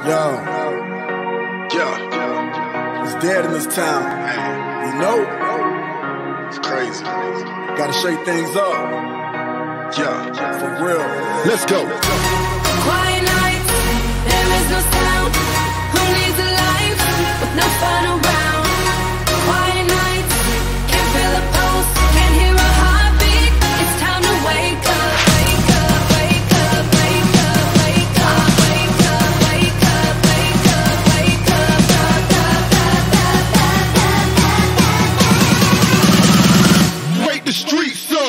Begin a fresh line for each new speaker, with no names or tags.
Yo,
Yeah,
it's dead in this town. You know,
it's crazy.
gotta shake things up
Yeah,
for real.
Let's go. the streets up.